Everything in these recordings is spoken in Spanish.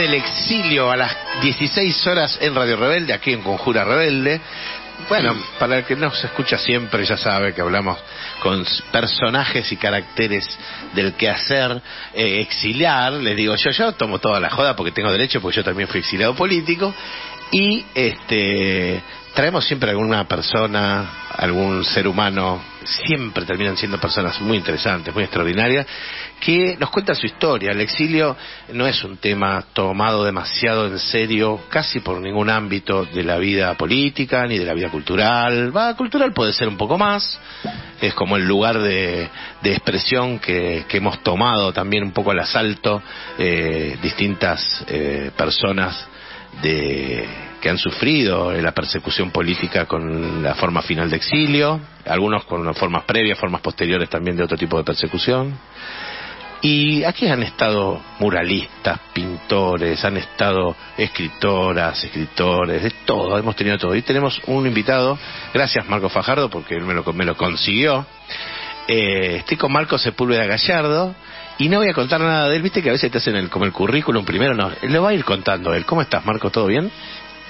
desde el exilio a las 16 horas en Radio Rebelde, aquí en Conjura Rebelde. Bueno, para el que no se escucha siempre, ya sabe que hablamos con personajes y caracteres del quehacer eh, exiliar. Les digo yo, yo tomo toda la joda porque tengo derecho, porque yo también fui exiliado político. Y este traemos siempre alguna persona, algún ser humano, siempre terminan siendo personas muy interesantes, muy extraordinarias, que nos cuentan su historia. El exilio no es un tema tomado demasiado en serio, casi por ningún ámbito de la vida política ni de la vida cultural. Va, cultural puede ser un poco más, es como el lugar de, expresión que, hemos tomado también un poco al asalto eh, distintas eh, personas de que han sufrido la persecución política con la forma final de exilio, algunos con formas previas, formas posteriores también de otro tipo de persecución. Y aquí han estado muralistas, pintores, han estado escritoras, escritores, de todo, hemos tenido todo. Y tenemos un invitado, gracias Marco Fajardo, porque él me lo, me lo consiguió. Eh, estoy con Marco Sepúlveda Gallardo, y no voy a contar nada de él, viste que a veces te hacen el, como el currículum primero, no, lo va a ir contando él. ¿Cómo estás, Marco? ¿Todo bien?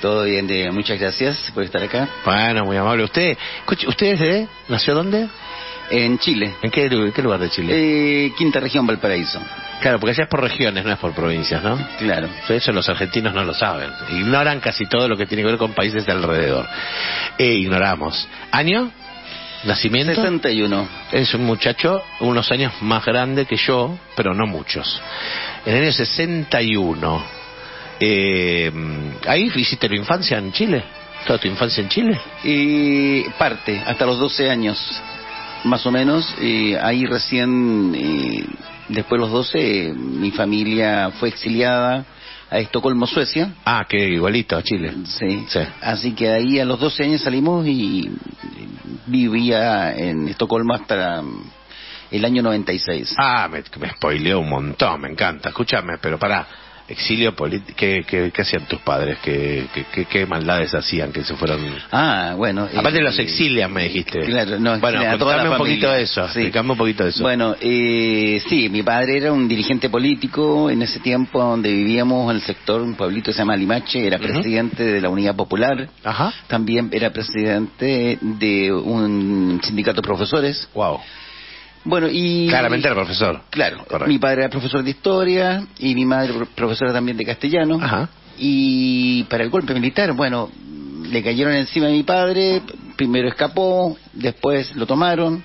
Todo bien, de, muchas gracias por estar acá. Bueno, muy amable. ¿Usted, usted de, nació dónde? En Chile. ¿En qué, lugar de Chile? Eh, quinta región, Valparaíso. Claro, porque allá es por regiones, no es por provincias, ¿no? Claro. Eso los argentinos no lo saben. Ignoran casi todo lo que tiene que ver con países de alrededor. E ignoramos. ¿Año? ¿Nacimiento? 61. Es un muchacho unos años más grande que yo, pero no muchos. En el año 61 eh, ¿Ahí hiciste tu infancia en Chile? ¿Toda tu infancia en Chile? Y parte, hasta los 12 años, más o menos. Y ahí recién, después de los 12, mi familia fue exiliada a Estocolmo, Suecia. Ah, que igualito a Chile. Sí. sí. Así que ahí a los 12 años salimos y vivía en Estocolmo hasta el año 96. Ah, me, me spoileó un montón, me encanta. Escúchame, pero para exilio político, ¿qué, qué, hacían tus padres? ¿Qué, ¿Qué, qué, maldades hacían que se fueron? Ah, bueno. Aparte de los eh, exilian, me dijiste. Claro, no, bueno, contame un poquito de eso, sí. un poquito de eso. Bueno, eh, sí, mi padre era un dirigente político en ese tiempo donde vivíamos en el sector, un pueblito que se llama Limache, era presidente de la Unidad Popular. Ajá. También era presidente de un sindicato de profesores. Wow. Bueno, y... Claramente era profesor. Claro. Mi padre era profesor de historia y mi madre profesora también de castellano. Ajá. Y para el golpe militar, bueno, le cayeron encima a mi padre, primero escapó, después lo tomaron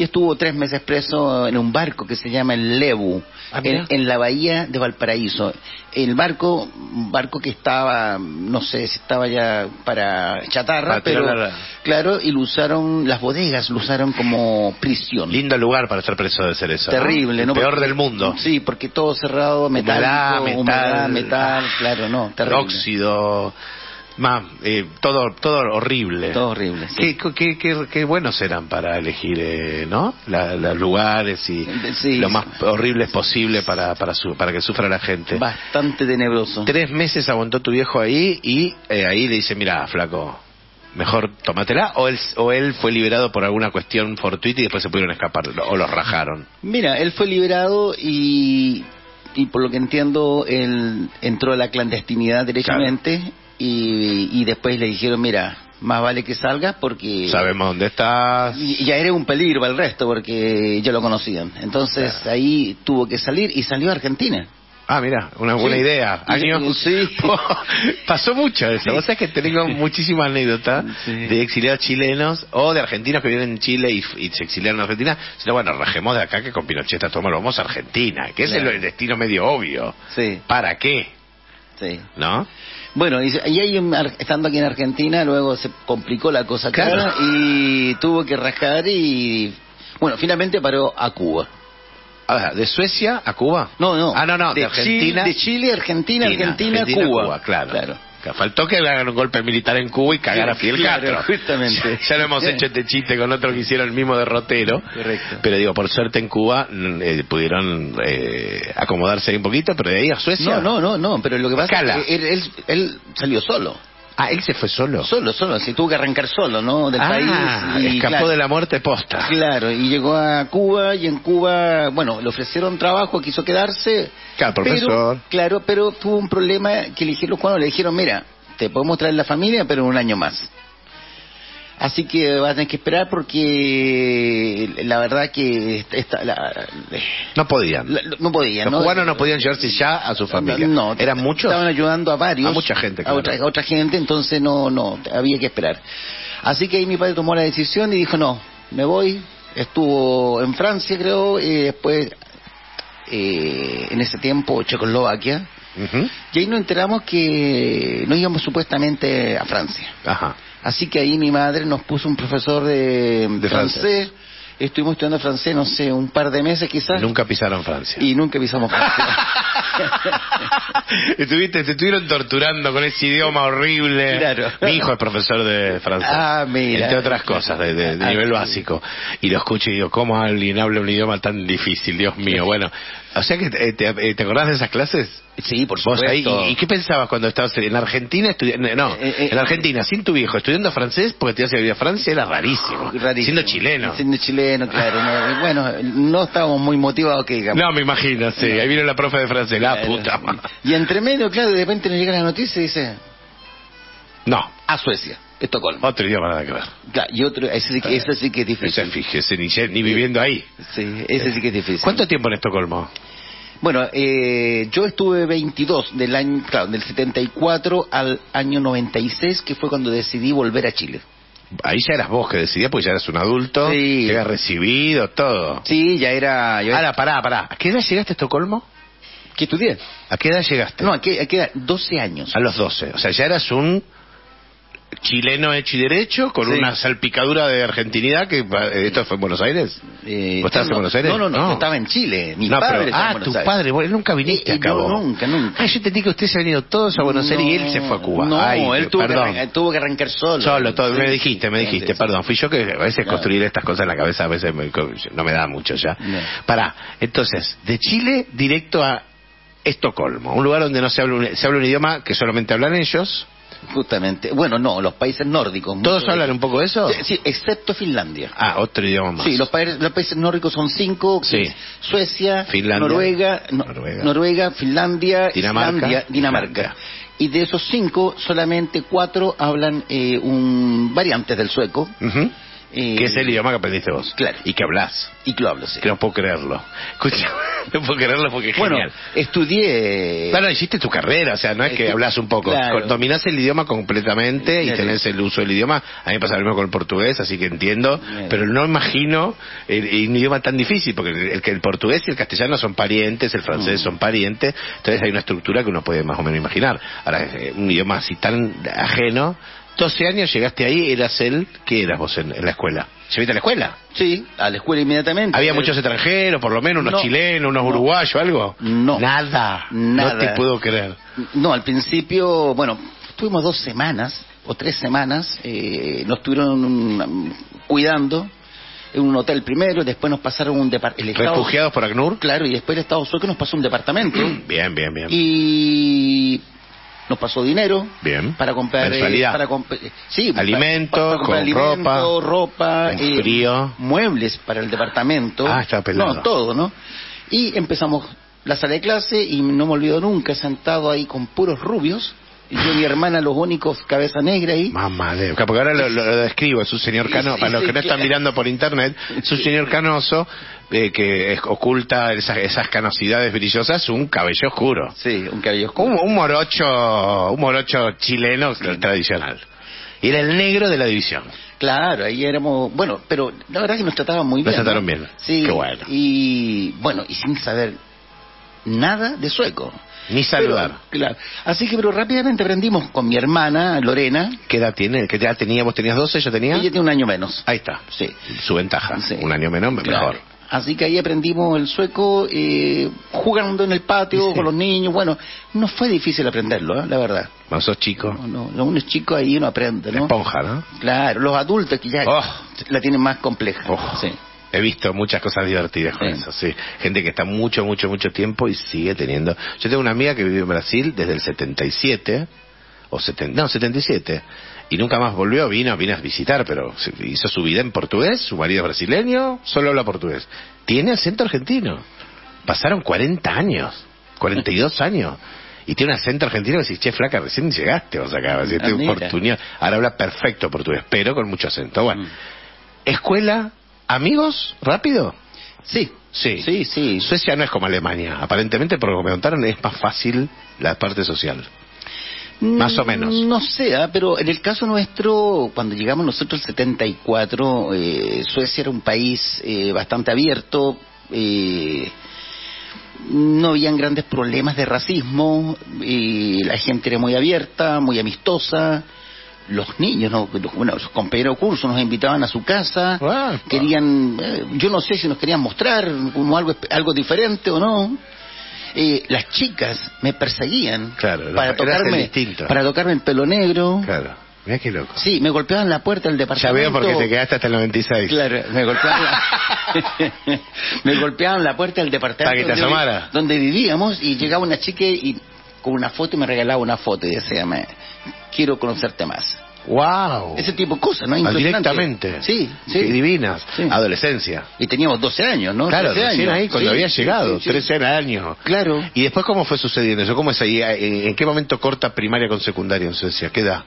y estuvo tres meses preso en un barco que se llama el Lebu, ah, en, la bahía de Valparaíso. El barco, un barco que estaba, no sé si estaba ya para chatarra, pero claro, y lo usaron, las bodegas lo usaron como prisión. Lindo lugar para estar preso de ser eso. Terrible, ¿no? peor del mundo. Sí, porque todo cerrado, metal, metal, metal, claro, no, terrible. Óxido más, eh, todo, todo horrible. Todo horrible. ¿Qué, qué, qué, buenos eran para elegir, eh, ¿no? los lugares y lo más horribles posible para, para, para que sufra la gente. Bastante tenebroso. Tres meses aguantó tu viejo ahí y eh, ahí le dice, mira, flaco, mejor tómatela o él, o él fue liberado por alguna cuestión fortuita y después se pudieron escapar o los rajaron. Mira, él fue liberado y y por lo que entiendo él entró a la clandestinidad derechamente y, después le dijeron, mira, más vale que salgas porque... Sabemos dónde estás. Y ya eres un peligro para el resto porque ya lo conocían. Entonces ahí tuvo que salir y salió a Argentina. Ah, mira, una buena idea. Sí. Pasó mucho eso. O sea que tengo muchísimas anécdotas de exiliados chilenos o de argentinos que viven en Chile y, se exiliaron en Argentina. Sino, bueno, rajemos de acá que con Pinochet tomamos vamos a Argentina, que es el, destino medio obvio. Sí. ¿Para qué? Sí. ¿No? Bueno, y, ahí estando aquí en Argentina, luego se complicó la cosa claro. y tuvo que rascar y, bueno, finalmente paró a Cuba. ¿De Suecia a Cuba? No, no. Ah, no, no, de, Argentina. de Chile, Argentina, Argentina, Cuba. claro. claro. Faltó que le hagan un golpe militar en Cuba y cagar a Fidel Castro. Justamente. Ya, lo hemos hecho este chiste con otros que hicieron el mismo derrotero. Correcto. Pero digo, por suerte en Cuba mm, eh, pudieron eh, acomodarse ahí un poquito, pero de ahí a Suecia. No, no, no, no. Pero lo que pasa es que él, él, salió solo. Ah, él se fue solo. Solo, solo, así tuvo que arrancar solo, ¿no? Del ah, país. Y, escapó claro, de la muerte posta. Claro, y llegó a Cuba y en Cuba, bueno, le ofrecieron trabajo, quiso quedarse. Claro, profesor. Pero, claro, pero tuvo un problema que le dijeron cuando le dijeron, mira, te podemos traer la familia, pero un año más. Así que va a tener que esperar porque la verdad que esta, la, no podían. La, no podían. Los ¿no? cubanos no podían llevarse ya a su familia. No, eran muchos. Estaban ayudando a varios. A mucha gente. Claro. A, otra, a otra gente, entonces no, no, había que esperar. Así que ahí mi padre tomó la decisión y dijo no, me voy. Estuvo en Francia, creo, y después eh, en ese tiempo Checoslovaquia. Uh -huh. Y ahí nos enteramos que no íbamos supuestamente a Francia. Ajá. Así que ahí mi madre nos puso un profesor de, de francés. francés. Estuvimos estudiando francés, no sé, un par de meses quizás. Nunca pisaron Francia. Y nunca pisamos Francia. Estuviste, te estuvieron torturando con ese idioma horrible. Claro. Mi hijo es profesor de francés. Ah, mira. Entre otras cosas, de, de, de Ah, nivel sí. básico. Y lo escucho y digo, ¿cómo alguien habla un idioma tan difícil? Dios mío. Bueno, o sea que eh, te, te, te acordás de esas clases? Sí, por ¿Vos ahí, supuesto. ¿y, y qué pensabas cuando estabas en Argentina? estudi- No, Eh, eh, en Argentina, sin tu viejo, estudiando francés porque te ibas a vivir a Francia, era rarísimo. Rarísimo. Siendo chileno. Siendo chileno, claro. no, bueno, no estábamos muy motivados que digamos. No, me imagino, sí. Ahí vino la profe de francés, la Claro. puta madre. Y entre medio, claro, de repente nos llega la noticia y dice, No, a Suecia, Estocolmo. otro idioma nada que ver. Claro, y otro, ese sí que, ese sí que es Ese, difícil. fíjese, ni, ni viviendo ahí. Sí, ese sí que es difícil. ¿Cuánto tiempo en Estocolmo? Bueno, eh, yo estuve 22 del año, claro, del 74 al año 96, que fue cuando decidí volver a Chile. Ahí ya eras vos que decidías, porque ya eras un adulto, Sí. ya recibido, todo. Sí, ya era... Yo Ahora, pará, pará. ¿A qué edad llegaste a Estocolmo? ¿Qué estudié? ¿A qué edad llegaste? No, aquí, aquí era 12 años. A los 12. O sea, ya eras un chileno hecho y derecho, con Sí. una salpicadura de argentinidad que... eh, ¿Esto fue en Buenos Aires? Eh, ¿Vos estabas en no, Buenos Aires? No, no, no, estaba en Chile. Mi No, padre pero- estaba en ah, Buenos tu Aires. padre, vos nunca viniste Eh, acá no, nunca, nunca. Ah, yo entendí que ustedes se han ido todos a Buenos Aires y él se fue a Cuba. No, Ay, él tuvo que, perdón. arran- tuvo que arrancar solo. Solo, todo, Sí, me dijiste, me dijiste, sí. perdón. Fui yo que a veces construir estas cosas en la cabeza a veces me- no me da mucho ya. Pará, entonces, de Chile directo a Estocolmo, un lugar donde no se habla un, se habla un idioma que solamente hablan ellos. Justamente. Bueno, no, los países nórdicos. ¿Todos de hablan un poco de eso? Sí, excepto Finlandia. Ah, otro idioma más. Sí, los países, los países nórdicos son cinco. Sí. Suecia, Finlandia. Noruega, no- Noruega. Noruega, Finlandia, Dinamarca. Islandia, Dinamarca. Islandia. Y de esos cinco, solamente cuatro hablan eh, un variantes del sueco. Eh, Que es el idioma que aprendiste vos. Claro. Y que hablas. Y que lo hablo, sí. Que no puedo creerlo. Escucha, no puedo creerlo porque es Bueno, genial. estudié... Claro, hiciste tu carrera, o sea, no es que hablas un poco, claro. dominás el idioma completamente y tenés el uso del idioma. A mí me pasa lo mismo con el portugués, así que entiendo, Claro. pero no imagino el- idioma tan difícil, porque el, el portugués y el castellano son parientes, el francés Mm. son parientes, entonces hay una estructura que uno puede más o menos imaginar. Ahora, eh, un idioma así tan ajeno, 12 años llegaste ahí, eras él, ¿qué eras vos en, en la escuela? ¿Llegaste a la escuela? Sí, a la escuela inmediatamente. ¿Había muchos extranjeros, por lo menos, unos no. chilenos, unos No. uruguayos, algo? No. Nada. Nada. No te puedo creer. No, al principio, bueno, estuvimos dos semanas o tres semanas, eh, nos estuvieron mm, cuidando en un hotel primero, después nos pasaron un departamento. ¿Refugiados por ACNUR? Claro, y después el Estado sueco nos pasó un departamento Bien, bien, bien. y nos pasó dinero Bien. para comprar eh, Mensualidad. para comp- eh, sí Alimento, para, comprar con alimento, ropa, eh, frío. muebles para el departamento Ah, pelado. no todo no y empezamos la sala de clase y no me olvido nunca sentado ahí con puros rubios y yo y mi hermana los únicos cabeza negra ahí Mamá de... Porque ahora lo, lo- lo describo, es un señor sí, para los que no están mirando por internet, es un señor canoso eh, que es- oculta esas, esas canosidades brillosas, un cabello oscuro. sí un cabello oscuro Un, un morocho, un morocho chileno tradicional. Y era el negro de la división. Claro, ahí éramos, bueno, pero la verdad que nos trataban muy Nos bien. trataron ¿no? bien. Sí. Qué bueno. Y bueno, y sin saber nada de sueco. Ni saludar. Pero, claro. Así que, pero rápidamente aprendimos con mi hermana, Lorena. ¿Qué edad tiene? ¿Qué edad tenía? ¿Vos tenías 12? ¿Yo tenía? Ella tiene un año menos. Ahí está. Sí. Su ventaja. Sí. Un año menos, Claro. mejor. Así que ahí aprendimos el sueco, eh, jugando en el patio Sí. con los niños. Bueno, no fue difícil aprenderlo, ¿eh? la verdad. No sos chico. No, no, uno es chico ahí uno aprende, ¿no? Esponja, ¿no? Claro, los adultos que ya Oh. la tienen más compleja. Oh. Sí. He visto muchas cosas divertidas con Sí. eso, sí. Gente que está mucho, mucho, mucho tiempo y sigue teniendo. Yo tengo una amiga que vive en Brasil desde el 77, o 70, no, 77. Y nunca más volvió, vino, vino a visitar, pero hizo su vida en portugués, su marido es brasileño, solo habla portugués. Tiene acento argentino. Pasaron 40 años, 42 años. Y tiene un acento argentino que decís, che, flaca, recién llegaste, vos acá, si Ah, oportunidad. Ahora habla perfecto portugués, pero con mucho acento. Bueno, Mm. escuela, amigos, rápido. Sí, Sí. sí, sí. Suecia no es como Alemania. Aparentemente, por lo que me contaron, es más fácil la parte social. Más o menos. Mm, No sé, ah, pero en el caso nuestro, cuando llegamos nosotros el 74, eh, Suecia era un país eh, bastante abierto, eh, no habían grandes problemas de racismo, y la gente era muy abierta, muy amistosa. Los niños, ¿no? los, bueno, los compañeros de curso nos invitaban a su casa, Ah, querían, eh, yo no sé si nos querían mostrar como algo, algo diferente o no. Eh, las chicas me perseguían Claro, para tocarme, para tocarme el pelo negro. Claro. Mira qué loco. Sí, me golpeaban la puerta del Ya departamento. veo por qué te quedaste hasta el 96. Claro, me golpeaban la, me golpeaban la puerta del departamento Para que te donde donde vivíamos y llegaba una chica y con una foto y me regalaba una foto y decía, me, quiero conocerte más. ¡Wow! Ese tipo de cosas, ¿no? Ah, directamente. Sí, sí. Qué divinas. Sí. Adolescencia. Y teníamos 12 años, ¿no? Claro, 13 recién años. ahí cuando Sí, había llegado, sí, sí. 13 años. Claro. ¿Y después cómo fue sucediendo eso? ¿Cómo es ahí? ¿En en qué momento corta primaria con secundaria en Suecia? ¿Qué edad?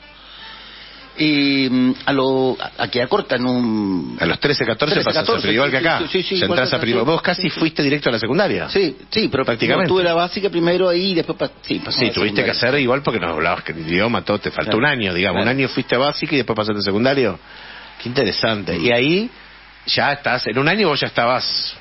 Y mm, a lo a, a que acortan un A los 13, 14 13, pasas 14, a igual que acá. sí, sí, sí, a acá, prim- sí. Vos casi fuiste directo a la secundaria. Sí, sí, pero Prácticamente. no, tuve la básica primero ahí y después sí, Sí, tuviste que hacer igual porque no hablabas que el idioma, todo, te faltó Claro. un año, digamos. Claro. Un año fuiste a básica y después pasaste a secundario. Qué interesante. Y ahí ya estás, en un año vos ya estabas.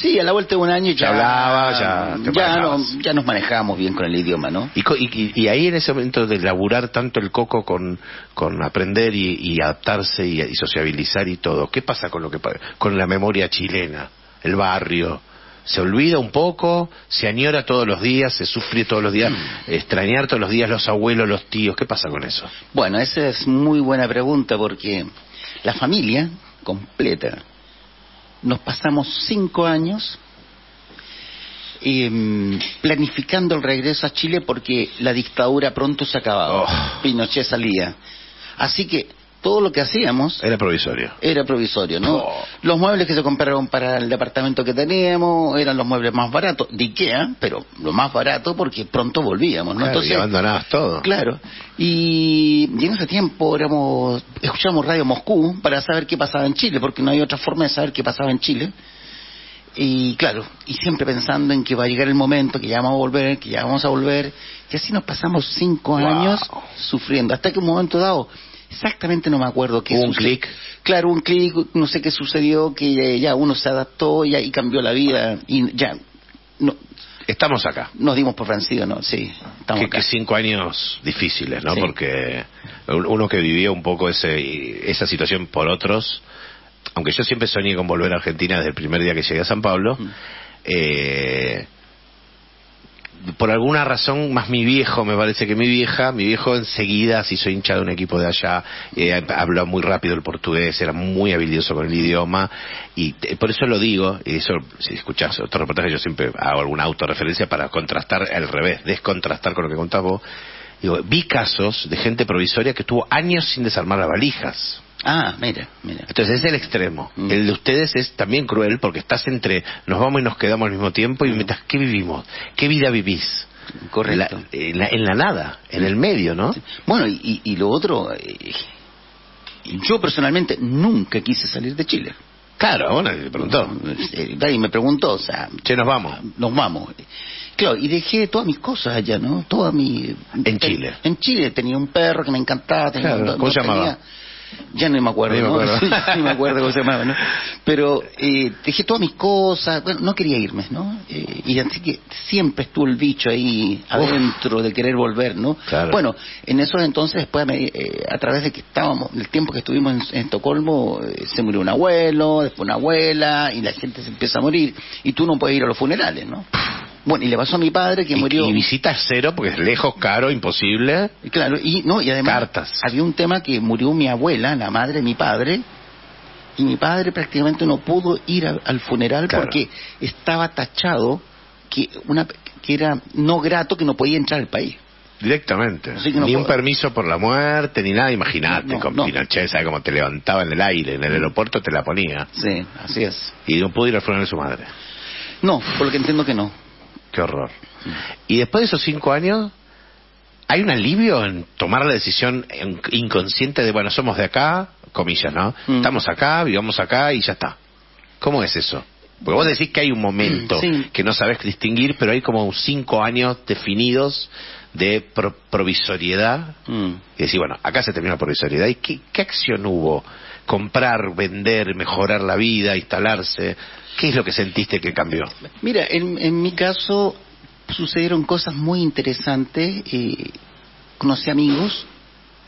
Sí, a la vuelta de un año Ya ya hablaba, ya te ya, manejabas. no- ya nos manejamos bien con el idioma, ¿no? Y, y, y- ahí en ese momento de laburar tanto el coco con, con aprender y, y adaptarse y, sociabilizar y todo, ¿qué pasa con lo que con la memoria chilena, el barrio? ¿Se olvida un poco? ¿Se añora todos los días? ¿Se sufre todos los días? Mm. ¿Extrañar todos los días los abuelos, los tíos? ¿Qué pasa con eso? Bueno, esa es muy buena pregunta porque la familia completa nos pasamos cinco años em, planificando el regreso a Chile porque la dictadura pronto se acababa. Oh. Pinochet salía. Así que todo lo que hacíamos Era provisorio. era provisorio, ¿no? Oh. Los muebles que se compraron para el departamento que teníamos eran los muebles más baratos, de Ikea, pero lo más barato porque pronto volvíamos, ¿no? Claro, y Entonces, abandonabas todo. Claro. Y, y en ese tiempo éramos, escuchábamos Radio Moscú para saber qué pasaba en Chile, porque no hay otra forma de saber qué pasaba en Chile. Y claro, y siempre pensando en que va a llegar el momento, que ya vamos a volver, que ya vamos a volver. Y así nos pasamos cinco Wow. años sufriendo, hasta que un momento dado, exactamente no me acuerdo qué Hubo un clic. Claro, un clic, no sé qué sucedió, que ya uno se adaptó y, y cambió la vida. Y ya, no, Estamos acá. nos dimos por vencidos, ¿no? Sí, estamos Que, acá. que cinco años difíciles, ¿no? Sí. Porque un- uno que vivió un poco ese, esa situación por otros, aunque yo siempre soñé con volver a Argentina desde el primer día que llegué a San Pablo, Mm. eh, por alguna razón, más mi viejo, me parece que mi vieja, mi viejo enseguida se hizo hincha de un equipo de allá, eh, habló muy rápido el portugués, era muy habilidoso con el idioma, y por eso lo digo, y eso, si escuchás otro reportaje, yo siempre hago alguna autorreferencia para contrastar al revés, descontrastar con lo que contás vos. Digo, vi casos de gente provisoria que estuvo años sin desarmar las valijas. Ah, mira, mira. Entonces es el extremo. Mm. El de ustedes es también cruel porque estás entre nos vamos y nos quedamos al mismo tiempo Mm. y mientras, ¿qué vivimos? ¿Qué vida vivís? Correcto. La- en, la, en la nada, en el medio, ¿no? Bueno, y, y- lo otro, eh, yo personalmente nunca quise salir de Chile. Claro, bueno, le preguntó. Eh, Nadie me preguntó, o sea, Che, nos vamos. nos vamos. Claro, y dejé todas mis cosas allá, ¿no? Toda mi... En Chile. En Chile tenía un perro que me encantaba. Tenía, Claro, no- ¿cómo no se llamaba? tenía- ya no me acuerdo, me ¿no? acuerdo. Sí, sí me acuerdo cómo se llamaba, ¿no? Pero eh, dejé todas mis cosas, bueno, no quería irme, ¿no? Eh, y así que siempre estuvo el bicho ahí adentro de querer volver, ¿no? Claro. Bueno, en esos entonces, después, me- eh, a través de que estábamos, el tiempo que estuvimos en, en Estocolmo, eh, se murió un abuelo, después una abuela, y la gente se empieza a morir, y tú no puedes ir a los funerales, ¿no? Bueno, y le pasó a mi padre que Y, murió. y visitas cero porque es lejos, caro, imposible. Y Claro, y no, y además Cartas. había un tema que murió mi abuela, la madre de mi padre, y mi padre prácticamente no pudo ir a- al funeral Claro. porque estaba tachado que una que era no grato que no podía entrar al país. Directamente. No ni un permiso por la muerte, ni nada. Imagínate, No, con no. Pinochet, ¿sabes cómo te levantaba en el aire? En el aeropuerto te la ponía. Sí, así es. Y no pudo ir al funeral de su madre. No, por lo que entiendo que no. Qué horror. Y después de esos cinco años, ¿hay un alivio en tomar la decisión en- inconsciente de, bueno, somos de acá, comillas, ¿no? Mm. Estamos acá, vivamos acá y ya está. ¿Cómo es eso? Porque vos decís que hay un momento Sí. que no sabes distinguir, pero hay como cinco años definidos de pro- provisoriedad. Mm. Y decir, bueno, acá se termina la provisoriedad. ¿Y qué, qué acción hubo? Comprar, vender, mejorar la vida, instalarse. ¿Qué es lo que sentiste que cambió? Mira, en, en mi caso sucedieron cosas muy interesantes. eh, conocí amigos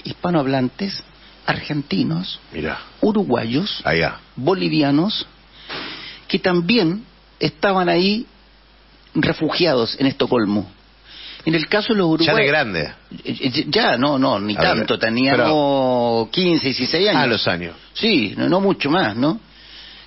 hispanohablantes, argentinos, Mira, uruguayos, allá. bolivianos, que también estaban ahí refugiados en Estocolmo. En el caso de los Ya uruguayos... de grande. Eh, eh, Ya, no, no, ni A ver, tanto. Teníamos 15, 16 años. Ah, los años. Sí, no, no mucho más, ¿no?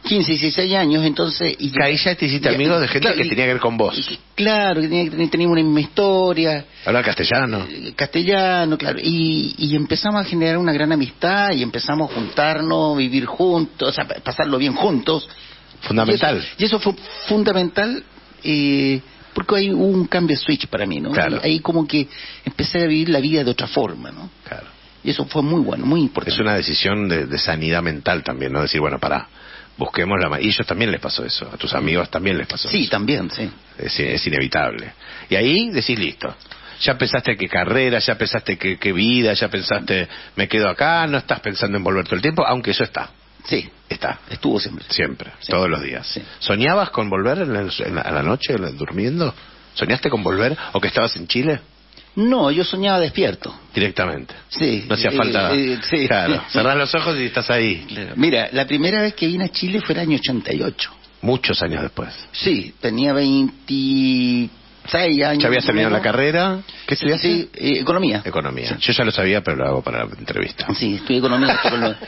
15, 16 años, entonces... Y ahí ya te hiciste amigo de gente claro, que y- tenía que ver con vos. y- claro, que tenía, teníamos una misma historia, Hablar castellano. eh, castellano, claro. Y, y empezamos a generar una gran amistad y empezamos a juntarnos, vivir juntos, o sea, pa- pasarlo bien juntos. Fundamental. Y eso, fue fundamental eh, porque ahí hubo un cambio de switch para mí, ¿no? Claro. Ahí como que empecé a vivir la vida de otra forma, ¿no? Claro. Y eso fue muy bueno, muy importante. Es una decisión de, de sanidad mental también, ¿no? Decir, bueno, pará, busquemos la... ma- Y ellos también les pasó eso, a tus amigos también les pasó Sí, eso. también, sí. Es, es inevitable. Y ahí decís, listo. Ya pensaste qué carrera, ya pensaste qué, qué vida, ya pensaste, me quedo acá, no estás pensando en volver todo el tiempo, aunque eso está, Sí, está. estuvo siempre. Siempre, Sí. todos los días. Sí. ¿Soñabas con volver en la, en la- a la noche, durmiendo? ¿Soñaste con volver o que estabas en Chile? No, yo soñaba despierto. Directamente. Sí. No hacía eh, falta. eh, sí. Claro, cerrás los ojos y estás ahí. Mira, la primera vez que vine a Chile fue el año 88. Muchos años después. Sí, tenía 26 años. ¿Ya habías terminado la carrera? ¿Qué estudiaste? Sí, eh, economía. Economía. Sí. Yo ya lo sabía, pero lo hago para la entrevista. Sí, estudié economía.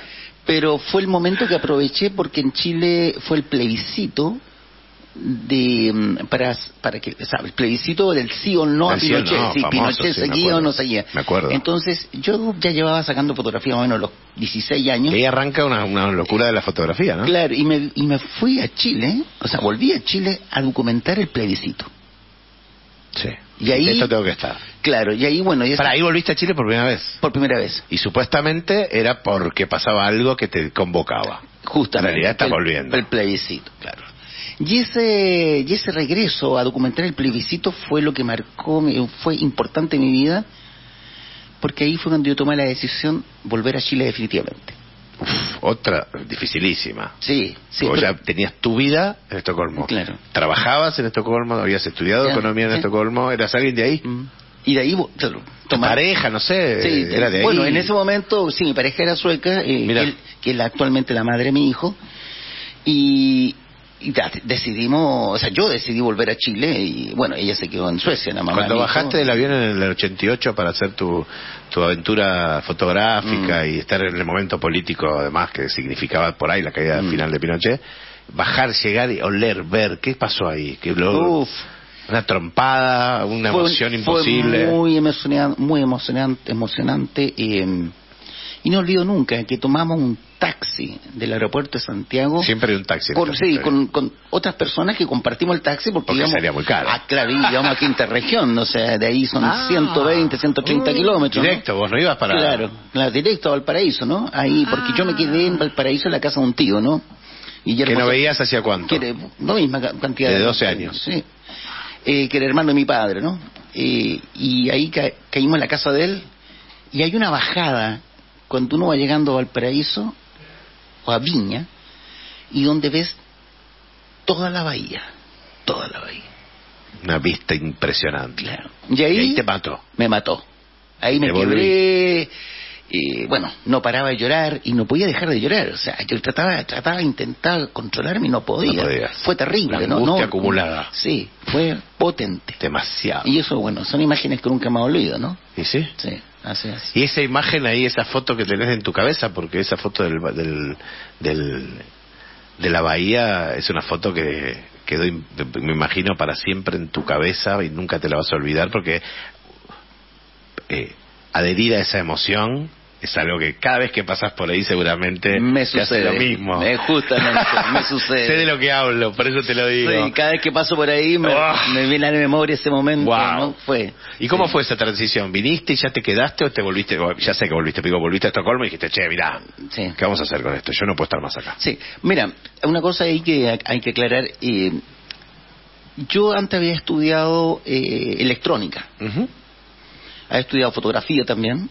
pero fue el momento que aproveché porque en Chile fue el plebiscito de mm, para para que o sea, el plebiscito del sí o no a Del sí Pinochet, no, si famoso, Pinochet sí, seguía o no seguía. Me acuerdo. Entonces, yo ya llevaba sacando fotografías más o menos los 16 años. Y ahí arranca una, una locura de la fotografía, ¿no? Claro, y me, y me fui a Chile, o sea, volví a Chile a documentar el plebiscito. Sí. Y ahí- Esto tengo que estar. Claro, y ahí, bueno, Para ahí volviste a Chile por primera vez. por primera vez, Y supuestamente era porque pasaba algo que te convocaba. justamente. En realidad estás volviendo. El plebiscito, claro. Y ese, y ese regreso a documentar el plebiscito fue lo que marcó, fue importante en mi vida, porque ahí fue cuando yo tomé la decisión volver a Chile definitivamente. Uf, otra dificilísima. Sí, sí. Pero- ya tenías tu vida en Estocolmo. Claro. Trabajabas en Estocolmo, habías estudiado economía en sí. Estocolmo, eras alguien de ahí. Mm. Y de ahí, claro, tomar- pareja, no sé, Sí, era de ahí. Bueno, en ese momento, sí, mi pareja era sueca, eh, él- que es actualmente la madre de mi hijo, y, y decidimos, o sea, yo decidí volver a Chile, y bueno, ella se quedó en Suecia, la mamá. Cuando bajaste del avión en el 88 para hacer tu, tu aventura Mm. fotográfica y estar en el momento político, además, que significaba por ahí la caída Mm. final de Pinochet, bajar, llegar y oler, ver, ¿qué pasó ahí? ¿Qué lo- Uf. una trompada, una Fue- emoción imposible. Fue muy emocionante, muy emocionante, emocionante eh, y no olvido nunca que tomamos un taxi del aeropuerto de Santiago. Siempre hay un taxi. Con, sí, con, con otras personas que compartimos el taxi porque, Porque íbamos- salía muy caro. Ah, claro, y íbamos a quinta región, o sea, de ahí son Ah. 120, 130 Mm, kilómetros. ¿no? Directo, vos no ibas para... Claro, claro, directo a Valparaíso, ¿no? Ahí, porque yo me quedé en Valparaíso en la casa de un tío, ¿no? Y Que no veías hacia cuánto. que la misma ca- cantidad De 12 años. Sí. Eh, que era hermano de mi padre, ¿no? Eh, y ahí ca- caímos en la casa de él y hay una bajada cuando uno va llegando a Valparaíso o a Viña y donde ves toda la bahía, toda la bahía. Una vista impresionante. Claro. Y Y ahí, te mató. me mató. Ahí me Te volví. Y bueno, no paraba de llorar y no podía dejar de llorar. O sea, yo trataba, trataba de intentar controlarme y no podía. No. Fue terrible, La ¿no? No, acumulada. Sí, fue potente. Demasiado. Y eso, bueno, son imágenes que nunca me olvido, ¿no? ¿Y sí? Sí, así es. Y esa imagen ahí, esa foto que tenés en tu cabeza, porque esa foto del, del, del- de la bahía es una foto que quedó, me imagino, para siempre en tu cabeza y nunca te la vas a olvidar porque eh, adherir a esa emoción es algo que cada vez que pasas por ahí seguramente me te hace sucede lo mismo. Me, justamente, me sucede. sé de lo que hablo, por eso te lo digo. Sí, cada vez que paso por ahí me, Oh. me viene a la memoria ese momento, Wow. ¿no? Fue. ¿Y cómo Sí. fue esa transición? ¿Viniste y ya te quedaste o te volviste? Ya sé que volviste, pero volviste a Estocolmo y dijiste, che, mirá, Sí. ¿qué vamos a hacer con esto? Yo no puedo estar más acá. Sí, mira, una cosa ahí que hay que aclarar. eh, yo antes había estudiado eh, electrónica, había estudiado fotografía también,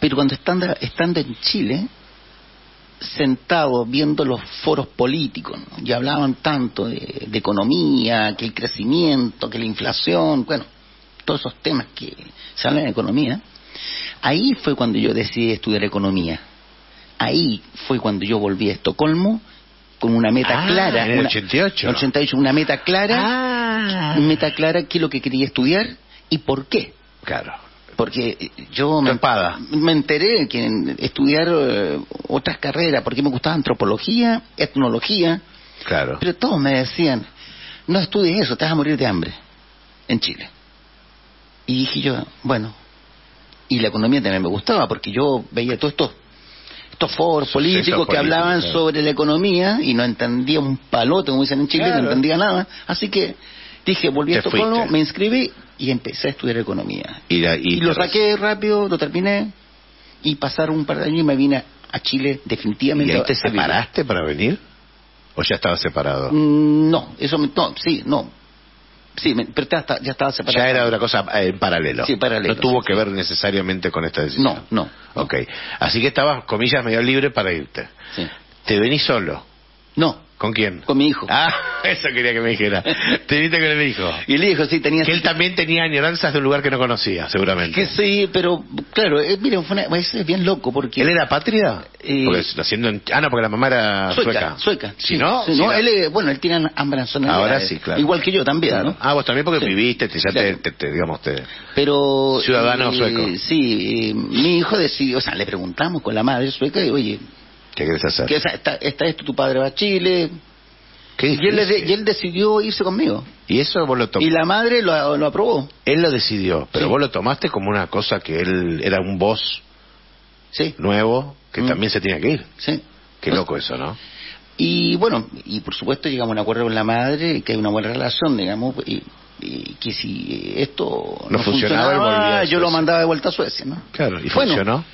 pero cuando estando, estando en Chile, sentado viendo los foros políticos, ¿no? y hablaban tanto de, de economía, que el crecimiento, que la inflación, bueno, todos esos temas que se hablan en economía, ahí fue cuando yo decidí estudiar economía. Ahí fue cuando yo volví a Estocolmo con una meta Ah, clara. en el una- 88. en el 88, una meta clara, Ah. una meta clara qué es lo que quería estudiar y por qué. Claro. Porque yo me, me enteré que en estudiar eh, otras carreras, porque me gustaba antropología, etnología, Claro. pero todos me decían, no estudies eso, te vas a morir de hambre en Chile. Y dije yo, bueno, y la economía también me gustaba, porque yo veía todos estos, estos foros políticos que hablaban claro. sobre la economía y no entendía un palote, como dicen en Chile, Claro. no entendía nada. Así que dije, volví a Estocolmo, fuiste. me inscribí y empecé a estudiar economía. Y, la- Y, y lo saqué rápido, lo terminé y pasaron un par de años y me vine a Chile definitivamente. ¿Y ahí te separaste para venir? ¿O ya estabas separado? Mm, No, eso me, no, sí, no. Sí, me- pero ya, estaba separado. Ya era otra cosa eh, en paralelo. Sí, paralelo, No tuvo sí, que sí. ver necesariamente con esta decisión. No, no. Ok. Así que estabas, comillas, medio libre para irte. Sí. ¿Te venís solo? No, ¿Con quién? con mi hijo. Ah, eso quería que me dijera. Te viniste con el hijo. Y el hijo sí tenía... Que él también tenía añoranzas de un lugar que no conocía, seguramente. Que sí, pero claro, eh, miren, fue una- es bien loco porque... ¿Él era patria? Eh, Porque haciendo en- Ah, no, porque la mamá era sueca. Sueca, sueca. Si sí, no, sí, si no, no- él, eh, bueno, él tiene ambas. Ahora sí, claro. Igual que yo también, Claro. ¿no? Ah, vos también porque Sí. viviste, te- ya te, Claro. te- te- digamos, te... Pero... Ciudadano eh, sueco. Sí, eh, mi hijo decidió, o sea, le preguntamos con la madre sueca y, oye, ¿Qué querés hacer? ¿qué, está, está esto, tu padre va a Chile? Qué Y él, y él decidió irse conmigo. Y eso vos lo Y tomaste. la madre lo, lo aprobó. Él lo decidió, pero Sí. vos lo tomaste como una cosa que él era un boss Sí, nuevo que Mm. también se tenía que ir. sí. Qué loco eso, ¿no? Y bueno, y por supuesto llegamos a un acuerdo con la madre, que hay una buena relación, digamos, y, y que si esto No funcionaba, yo lo mandaba de vuelta a Suecia, ¿no? Claro, y Bueno, funcionó.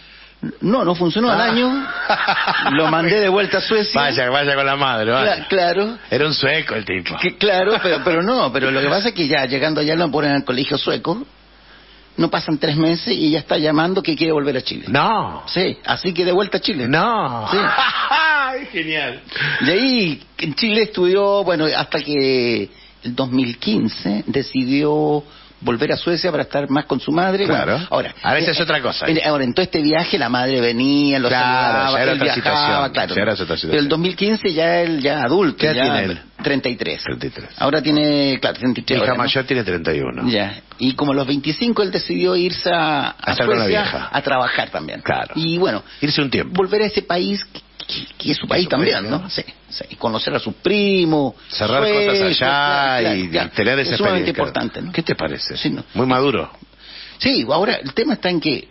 No, no funcionó al Ah. año, lo mandé de vuelta a Suecia. Vaya, vaya con la madre, vaya. Cla- claro, Era un sueco el tipo. que, claro, pero, pero no, pero lo que pasa es que ya llegando allá lo ponen al colegio sueco, no pasan tres meses y ya está llamando que quiere volver a Chile. No. Sí, así que de vuelta a Chile. No. Sí. Genial. Y ahí en Chile estudió, bueno, hasta que el 2015 decidió volver a Suecia para estar más con su madre. Claro. Bueno, ahora, Ahora esa eh, es otra cosa. eh, Ahora, en todo este viaje la madre venía, lo Claro, saludaba, ya era él viajaba, claro. ya era otra situación. Pero el 2015 ya él ya adulto, ¿Qué ya tiene él? 33. 33. Ahora tiene, claro, 33. Mi hija ahora, ¿no? mayor tiene 31. Ya. Y como a los 25 él decidió irse a, a A Suecia a trabajar también. Claro. Y bueno, Irse un tiempo. volver a ese país que, es su país también, ¿no? Sí, sí. Y conocer a sus primos. Cerrar cosas allá claro, y, claro. tener esa Es sumamente experiencia. importante, ¿no? ¿Qué te parece? Sí, no. Muy maduro. Sí, ahora el tema está en que,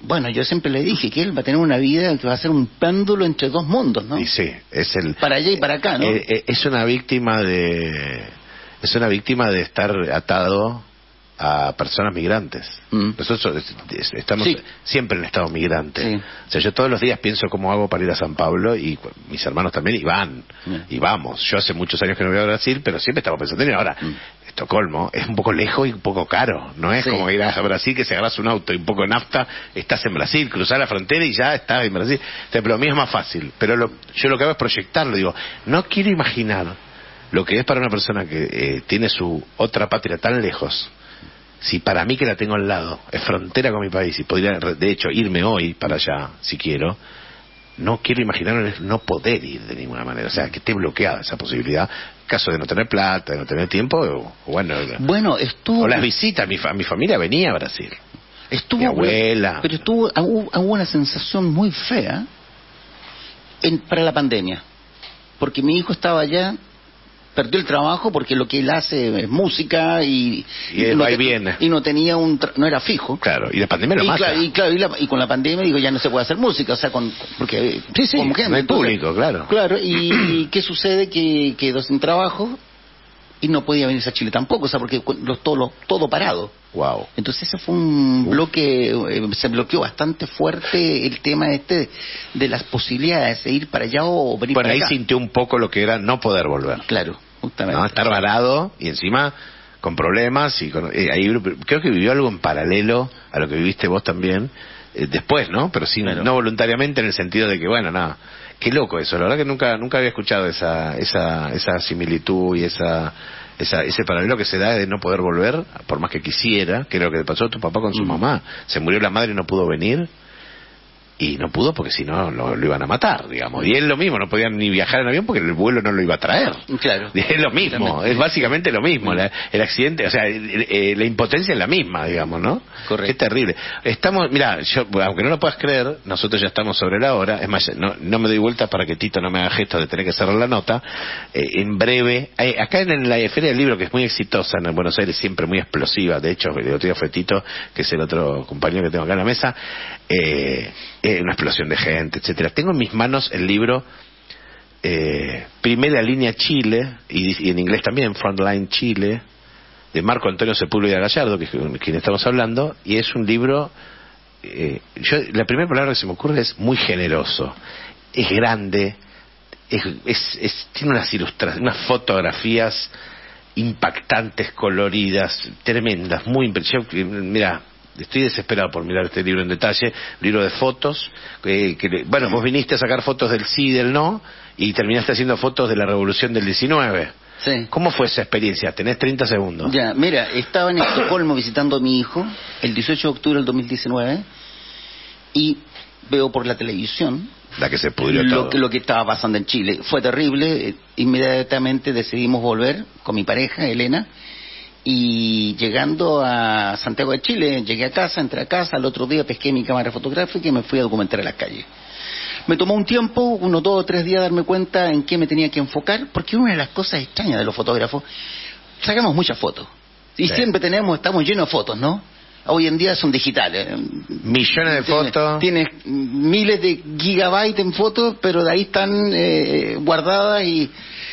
bueno, yo siempre le dije que él va a tener una vida que va a ser un péndulo entre dos mundos, ¿no? Y sí, es el... Para allá y para acá, ¿no? Eh, eh, es una víctima de... Es una víctima de estar atado a personas migrantes. Mm. Nosotros es- es- estamos Sí. siempre en estado migrante. Sí. O sea, yo todos los días pienso cómo hago para ir a San Pablo y mis hermanos también y van. Mm. Y vamos. Yo hace muchos años que no voy a Brasil, pero siempre estamos pensando en. Ahora, Mm. Estocolmo es un poco lejos y un poco caro. No es Sí. como ir a Brasil que si agarras un auto y un poco de nafta, estás en Brasil, cruzar la frontera y ya estás en Brasil. O sea, pero lo mío es más fácil. Pero lo- yo lo que hago es proyectarlo. Digo, no quiero imaginar lo que es para una persona que eh, tiene su otra patria tan lejos. Si para mí que la tengo al lado, es frontera con mi país y podría, de hecho, irme hoy para allá, si quiero, no quiero imaginar no poder ir de ninguna manera. O sea, que esté bloqueada esa posibilidad, caso de no tener plata, de no tener tiempo, o, bueno, Bueno, estuvo... o las visitas. Mi, fa- mi familia venía a Brasil. Estuvo, Mi abuela. Pero estuvo, hubo, hubo una sensación muy fea en- para la pandemia. Porque mi hijo estaba allá perdió el trabajo porque lo que él hace es música y, Y no, y te- viene. y no tenía un tra- no era fijo Claro, y la pandemia lo y, mata. y, claro, la- y con la pandemia digo ya no se puede hacer música o sea con porque Sí, sí, como que- no hay público, claro. claro y, qué sucede que quedó sin trabajo y no podía venirse a Chile tampoco o sea porque cu- lo- todo lo- todo parado Wow. entonces ese fue un Uf. bloque, eh, se bloqueó bastante fuerte el tema este de las posibilidades de ir para allá o venir Bueno, para ahí acá. sintió un poco lo que era no poder volver. Claro, justamente. ¿no? Estar varado y encima con problemas y con- eh, ahí creo que vivió algo en paralelo a lo que viviste vos también eh, después, ¿no? Pero sí, Claro. no voluntariamente en el sentido de que, bueno, nada, qué loco eso. La verdad que nunca nunca había escuchado esa esa esa similitud y esa esa, ese paralelo que se da de no poder volver, por más que quisiera, que era lo que le pasó a tu papá con su Mm. mamá. Se murió la madre y no pudo venir. Y no pudo porque si no lo, lo iban a matar, digamos. Y él lo mismo, no podían ni viajar en avión porque el vuelo no lo iba a traer. Claro. Es lo mismo, es básicamente lo mismo. la- el accidente, o sea, el- eh, la impotencia es la misma, digamos, ¿no? Correcto. Qué terrible. Estamos, mira, yo, aunque no lo puedas creer, nosotros ya estamos sobre la hora. Es más, no, no me doy vuelta para que Tito no me haga gesto de tener que cerrar la nota. Eh, en breve, hay- acá en la Feria del Libro, que es muy exitosa en Buenos Aires, siempre muy explosiva. De hecho, el otro día fue Tito, que es el otro compañero que tengo acá en la mesa. Eh, eh, una explosión de gente, etcétera. Tengo en mis manos el libro eh, Primera Línea Chile, y, en inglés también, Frontline Chile, de Marco Antonio Sepúlveda Gallardo, que es quien estamos hablando, y es un libro, eh, yo, la primera palabra que se me ocurre es muy generoso, es grande, es, es- es- tiene unas ilustraciones, unas fotografías impactantes, coloridas, tremendas, muy impresionantes. Mira, estoy desesperado por mirar este libro en detalle, libro de fotos. que le- bueno, vos viniste a sacar fotos del sí y del no y terminaste haciendo fotos de la revolución del 19. Sí. ¿Cómo fue esa experiencia? Tenés 30 segundos. Ya, mira, estaba en Estocolmo visitando a mi hijo el 18 de octubre del 2019 y veo por la televisión La que se pudrió todo. lo que, lo que estaba pasando en Chile. Fue terrible. eh, Inmediatamente decidimos volver con mi pareja, Elena. Y llegando a Santiago de Chile, llegué a casa, entré a casa, al otro día pesqué mi cámara fotográfica y me fui a documentar a las calles. Me tomó un tiempo, unos dos o tres días, darme cuenta en qué me tenía que enfocar, porque una de las cosas extrañas de los fotógrafos, sacamos muchas fotos. Y Sí. siempre tenemos, estamos llenos de fotos, ¿no? Hoy en día son digitales. Millones de Tienes- fotos. Tienes miles de gigabytes en fotos, pero de ahí están eh, guardadas y...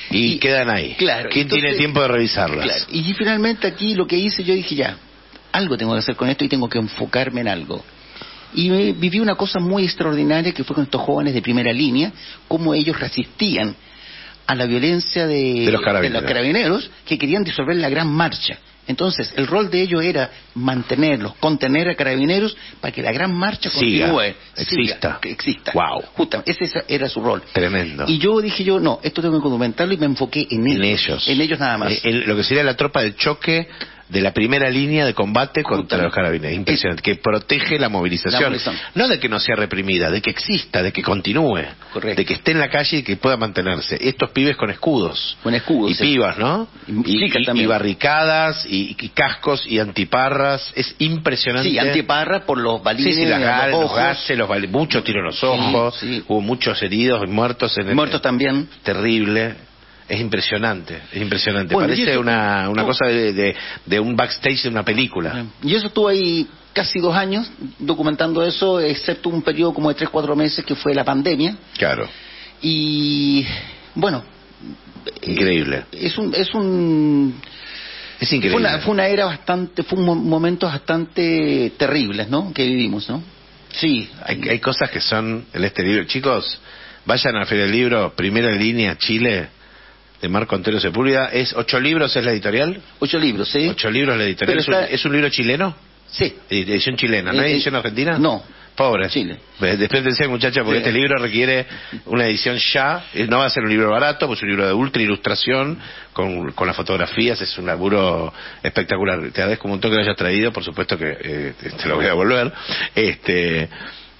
Y, quedan ahí. Claro. ¿Quién entonces- tiene tiempo de revisarlas? Claro. Y finalmente aquí lo que hice, yo dije ya, algo tengo que hacer con esto y tengo que enfocarme en algo. Y me- viví una cosa muy extraordinaria que fue con estos jóvenes de primera línea, cómo ellos resistían a la violencia de, De los carabineros. carabineros que querían disolver la gran marcha. Entonces, el rol de ellos era mantenerlos, contener a carabineros para que la gran marcha Siga, continúe, exista. siga, que exista. Wow. Justamente, ese era su rol. Tremendo. Y yo dije yo, no, esto tengo que documentarlo y me enfoqué en ellos. en ellos. En ellos nada más. Eh, en lo que sería la tropa de choque de la primera línea de combate contra Justamente. los carabineros. Impresionante. Que protege la movilización. La. No de que no sea reprimida, de que exista, de que continúe. Correcto. De que esté en la calle y que pueda mantenerse. Estos pibes con escudos. Con escudos, Y sí. pibas, ¿no? Y barricadas, y, cascos, y antiparras. Es impresionante. Sí, antiparra por los balines, sí, las los gases, los bal- muchos tiros en los ojos, hubo muchos heridos y muertos en el, muertos también. terrible. Es impresionante, es impresionante. Bueno, Parece eso- una, una no. cosa de, de, de un backstage de una película. Y eso estuve ahí casi dos años documentando eso, excepto un periodo como de tres, cuatro meses que fue la pandemia. Claro, Y bueno, increíble. es un... Es un Es fue, increíble. una, fue una era bastante, fue un mo- momentos bastante terribles, ¿no? Que vivimos, ¿no? Sí. Hay, hay cosas que son en este libro. Chicos, vayan a Feria del Libro, primera línea, Chile, de Marco Antonio Sepúlveda. ¿Es ocho libros es la editorial? Ocho libros, ¿sí? Ocho libros la editorial. ¿Es un, está- es un libro chileno? Sí. Edición chilena, ¿no hay Eh, eh, edición argentina? no. Pobre. Chile. Pues Después pensé, muchacha, porque Sí. este libro requiere una edición ya. Eh, No va a ser un libro barato, pues es un libro de ultra ilustración, con, con las fotografías, es un laburo espectacular. Te agradezco un montón que lo hayas traído, por supuesto que eh, te- lo voy a devolver. Este,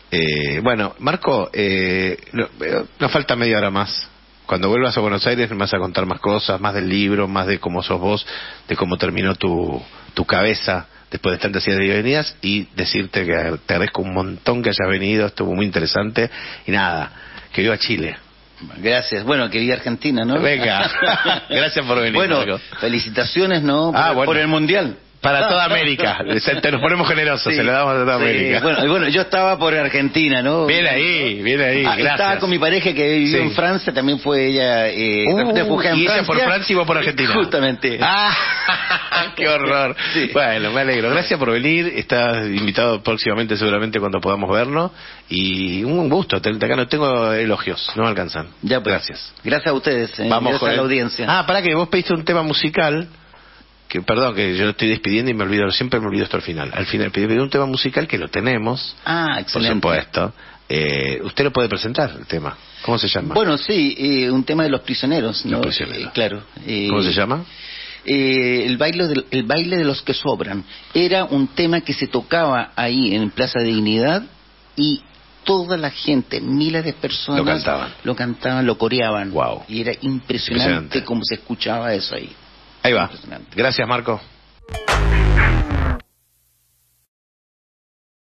eh, bueno, Marco, eh, nos falta media hora más. Cuando vuelvas a Buenos Aires me vas a contar más cosas, más del libro, más de cómo sos vos, de cómo terminó tu, tu cabeza después de tantas idas y venidas y decirte que te agradezco un montón que hayas venido, estuvo muy interesante y nada, que viva Chile. Gracias. Bueno, querida Argentina, ¿no? Venga, gracias por venir. Bueno, Marco. felicitaciones, ¿no? Ah, bueno. por el Mundial. Para toda América. Te nos ponemos generosos, Sí. se lo damos a toda Sí, América. Bueno, y bueno, yo estaba por Argentina, ¿no? Bien ahí, bien ahí, Ah, gracias. Estaba con mi pareja que vivió Sí. en Francia, también fue ella eh, Uh, refugiada en y ella Francia. por Francia y vos por Argentina. Justamente. Ah, qué horror. Bueno, me alegro. Gracias por venir. Estás invitado próximamente, seguramente, cuando podamos vernos. Y un gusto. Acá no tengo elogios, no me alcanzan. Ya, pues. Gracias. Gracias a ustedes. eh, Vamos gracias a la audiencia. Ah, para que vos pediste un tema musical. Que, perdón, que yo lo estoy despidiendo y me olvido, siempre me olvido esto al final. Al final pedí un tema musical que lo tenemos, Ah, por excelente. supuesto. Eh, usted lo puede presentar, el tema. ¿Cómo se llama? Bueno, sí, eh, un tema de los prisioneros, ¿no? Los prisioneros. Eh, claro. eh, ¿Cómo se llama? el, baile del- el baile de los que sobran. Era un tema que se tocaba ahí en Plaza de Dignidad y toda la gente, miles de personas, Lo cantaban. lo cantaban, lo coreaban. Guau. Y era impresionante, Impresionante. cómo se escuchaba eso ahí. Ahí va. Gracias, Marco.